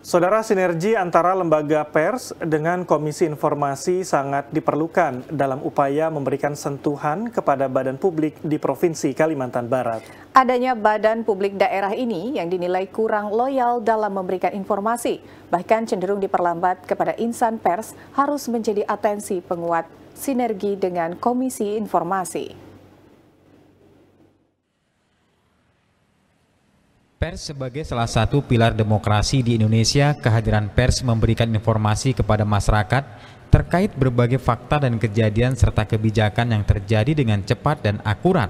Saudara sinergi antara lembaga pers dengan Komisi Informasi sangat diperlukan dalam upaya memberikan sentuhan kepada badan publik di Provinsi Kalimantan Barat. Adanya badan publik daerah ini yang dinilai kurang loyal dalam memberikan informasi, bahkan cenderung diperlambat kepada insan pers harus menjadi atensi penguat sinergi dengan Komisi Informasi. Pers sebagai salah satu pilar demokrasi di Indonesia, kehadiran pers memberikan informasi kepada masyarakat terkait berbagai fakta dan kejadian serta kebijakan yang terjadi dengan cepat dan akurat.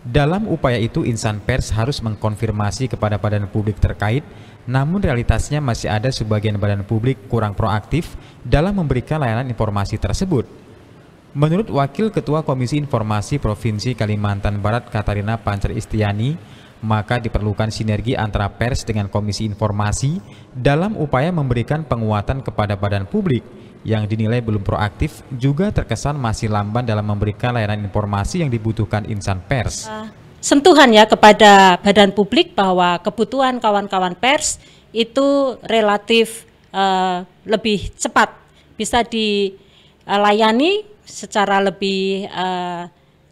Dalam upaya itu, insan pers harus mengkonfirmasi kepada badan publik terkait, namun realitasnya masih ada sebagian badan publik kurang proaktif dalam memberikan layanan informasi tersebut. Menurut Wakil Ketua Komisi Informasi Provinsi Kalimantan Barat Katarina Pancer Istiani, maka diperlukan sinergi antara pers dengan Komisi Informasi dalam upaya memberikan penguatan kepada badan publik yang dinilai belum proaktif juga terkesan masih lamban dalam memberikan layanan informasi yang dibutuhkan insan pers. Uh, sentuhan ya kepada badan publik bahwa kebutuhan kawan-kawan pers itu relatif uh, lebih cepat bisa dilayani secara lebih uh,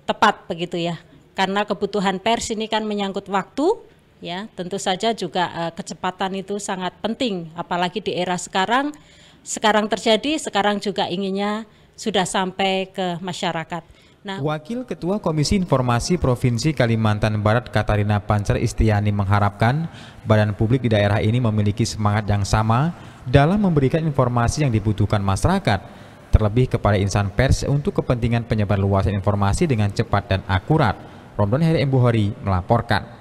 tepat begitu ya karena kebutuhan pers ini kan menyangkut waktu ya tentu saja juga uh, kecepatan itu sangat penting apalagi di era sekarang sekarang terjadi sekarang juga inginnya sudah sampai ke masyarakat. Nah, Wakil Ketua Komisi Informasi Provinsi Kalimantan Barat Katarina Pancer Istiani mengharapkan badan publik di daerah ini memiliki semangat yang sama dalam memberikan informasi yang dibutuhkan masyarakat, terlebih kepada insan pers untuk kepentingan penyebar luasan informasi dengan cepat dan akurat. Romdon Heri Embuhori melaporkan.